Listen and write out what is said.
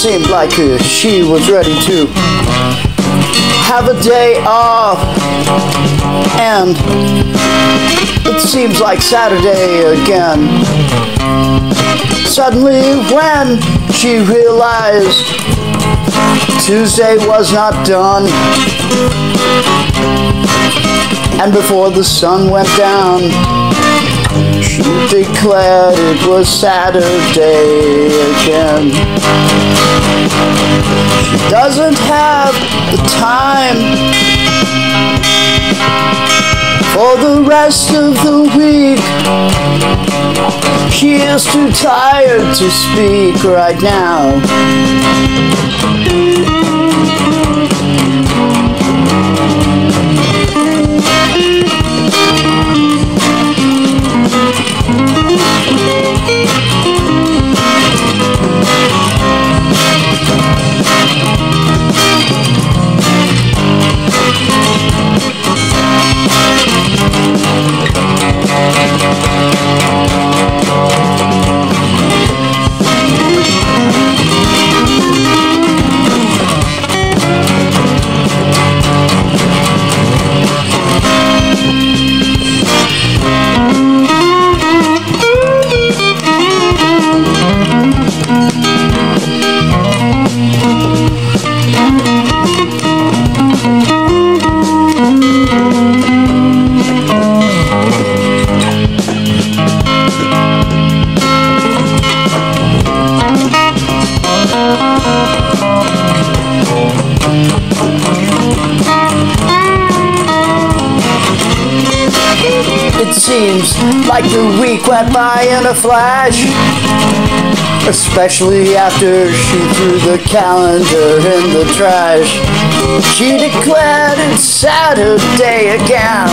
seemed like uh, she was ready to have a day off. And it seems like Saturday again. Suddenly, when she realized Tuesday was not done, and before the sun went down, she declared it was Saturday again. She doesn't have the time for the rest of the week. She is too tired to speak right now. It seems like the week went by in a flash. Especially after she threw the calendar in the trash. She declared it's Saturday again.